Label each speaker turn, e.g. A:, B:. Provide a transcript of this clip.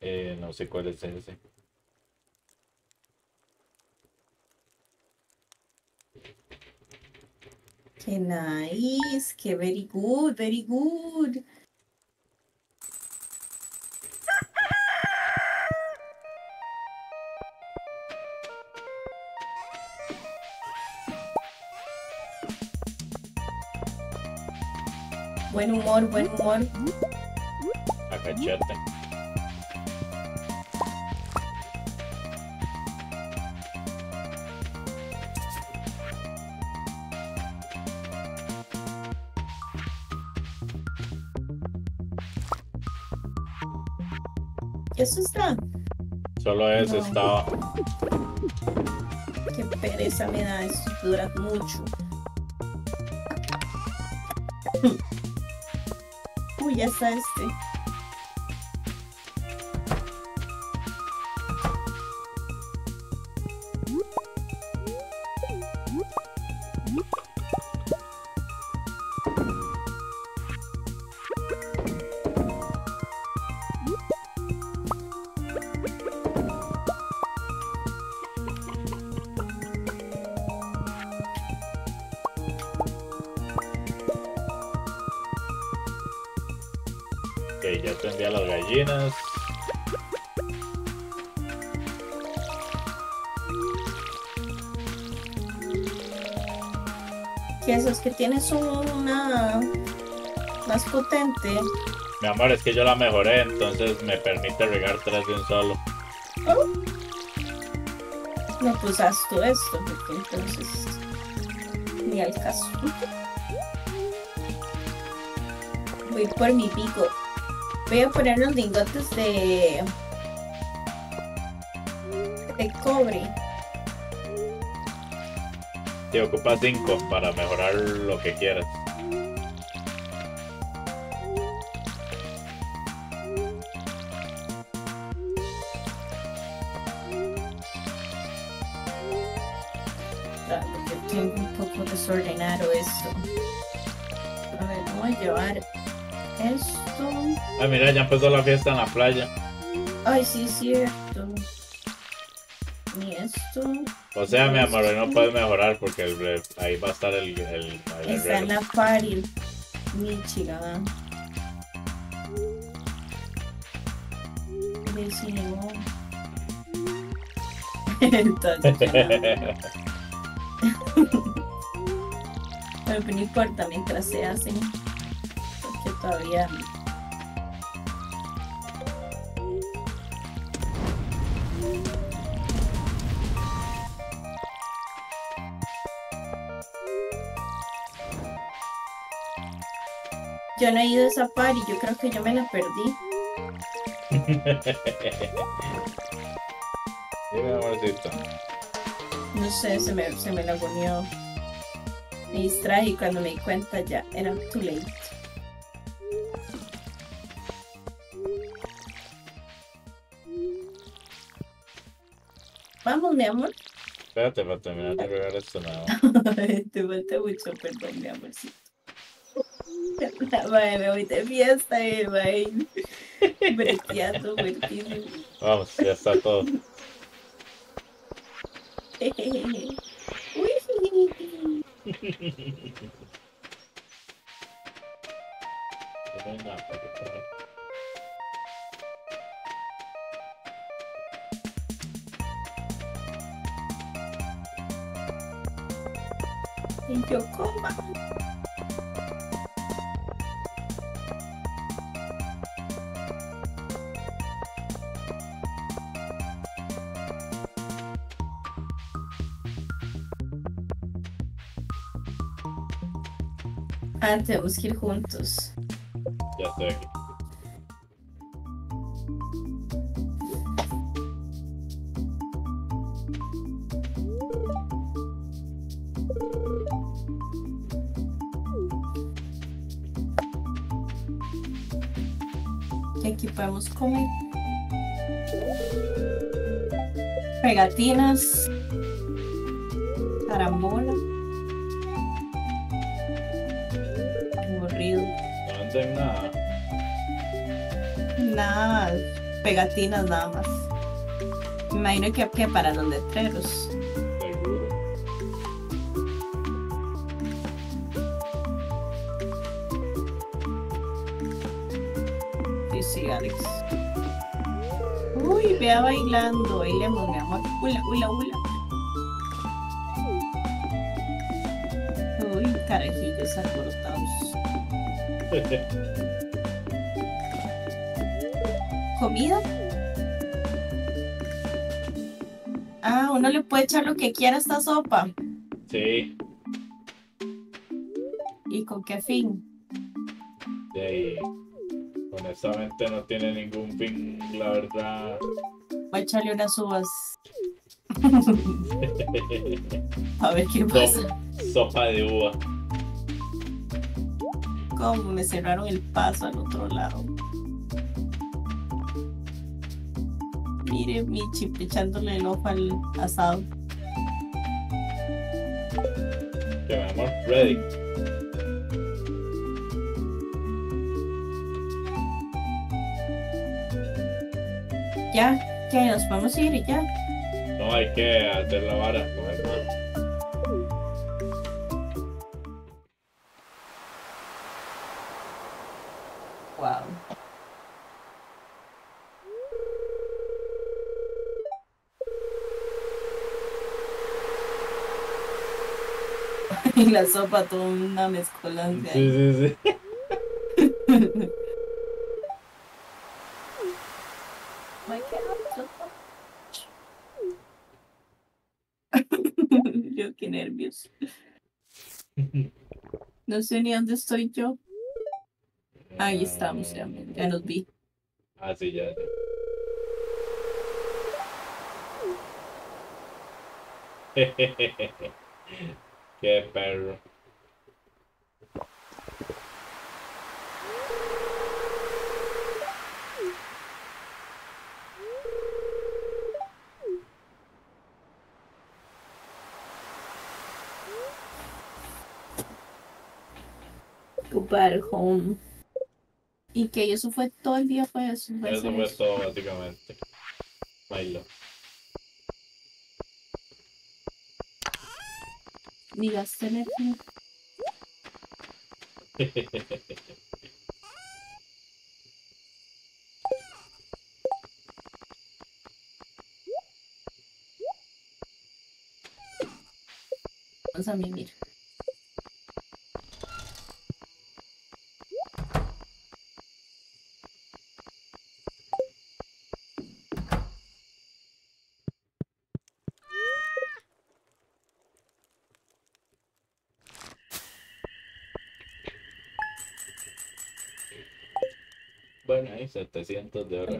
A: Eh, no sé cuál es ese.
B: Qué nice, qué very good, very good. Buen humor, buen humor.
A: A
B: Eso está.
A: Solo ese
B: No.
A: estaba.
B: Qué pereza me da, esto dura mucho. Uy, ya está este.
A: Ya atendí a las gallinas.
B: Esos que tienes una más potente.
A: Mi amor, es que yo la mejoré, entonces me permite regar tres de un solo.
B: No, pues haz tú esto, porque entonces ni al caso. Voy por mi pico. Voy a poner los lingotes de de cobre.
A: Te ocupa cinco para mejorar lo que quieras.
B: Ah, tengo un poco desordenado esto. A ver, voy a llevar esto.
A: Ah, mira, ya empezó la fiesta en la playa.
B: Ay, sí, es cierto. Y esto.
A: O sea, mi amor, no puedes mejorar porque el- ahí va a estar el, el, el
B: Está en la party. Michigan. Vecino. Entonces, ya no. Pero no importa mientras se hacen. Todavía. Yo no he ido a esa party, yo creo que yo me la perdí. No sé, se me, se me la agonió. Me distraje y cuando me di cuenta ya era too late. Vamos, mi amor.
A: Espérate para terminar de regar esto nada.
B: Te falta mucho perdón, mi amorcito. Mae, me voy de fiesta, eh, mae. Breteando, muertísimo.
A: Vamos, ya está todo.
B: Uy. Y yo coma. Ah, tenemos juntos.
A: Ya.
B: Que aquí podemos comer. Pegatinas. Carambola. Aburrido.
A: No nada.
B: Nada. pegatinas nada más. Me imagino que, que para los letreros. Sí, Alex. Uy, vea bailando, bailemos, mi amor. Hula, hula, hula. Uy, carajillos alborotados. ¿Comida? Ah, uno le puede echar lo que quiera a esta sopa.
A: Sí,
B: ¿Y con qué fin?
A: de. Honestamente no tiene ningún fin, la verdad.
B: Voy a echarle unas uvas. A ver qué pasa.
A: Sopa de uva.
B: Como me cerraron el paso al otro lado. Mire mi chip echándole el ojo al asado.
A: Que mi amor, ready.
B: Ya, que nos podemos ir y ya.
A: No hay que hacer la vara con el mar.
B: Wow. Y la sopa, toda una mezcolanza.
A: Sí, sí, sí.
B: Yo qué nervios. No sé ni dónde estoy yo. Ahí estamos, ya, ya nos vi.
A: Ah, sí, ya. ya. Qué perro.
B: Goodbye home. Y que eso fue todo el día, fue eso. fue
A: Eso fue
B: eso.
A: todo, básicamente. Bailo.
B: Gasté energía. Vamos a mimir.
A: Bueno, ahí 700 de oro